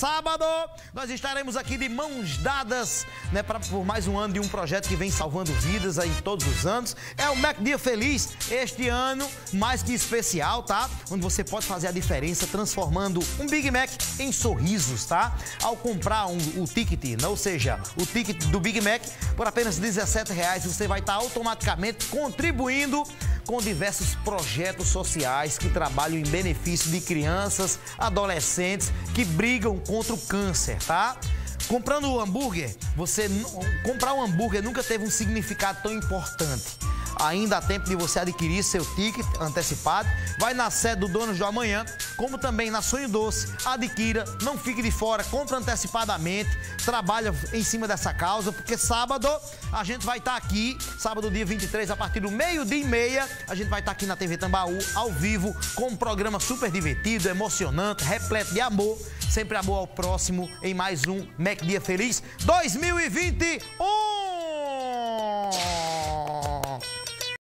sábado, nós estaremos aqui de mãos dadas, né, pra, por mais um ano de um projeto que vem salvando vidas aí todos os anos. É o Mac Dia Feliz, este ano mais que especial, tá? Onde você pode fazer a diferença transformando um Big Mac em sorrisos, tá? Ao comprar um, o ticket, né? ou seja, o ticket do Big Mac por apenas R$ reais, você vai estar automaticamente contribuindo com diversos projetos sociais que trabalham em benefício de crianças, adolescentes que brigam contra o câncer, tá? Comprando o hambúrguer, você comprar um hambúrguer nunca teve um significado tão importante. Ainda há tempo de você adquirir seu ticket antecipado. Vai na sede do Donos do Amanhã, como também na Sonho Doce. Adquira, não fique de fora, compra antecipadamente, trabalha em cima dessa causa, porque sábado a gente vai estar aqui, sábado dia 23, a partir do meio-dia e meia, a gente vai estar aqui na TV Tambaú, ao vivo, com um programa super divertido, emocionante, repleto de amor sempre amor ao próximo em mais um Mac Dia Feliz 2021.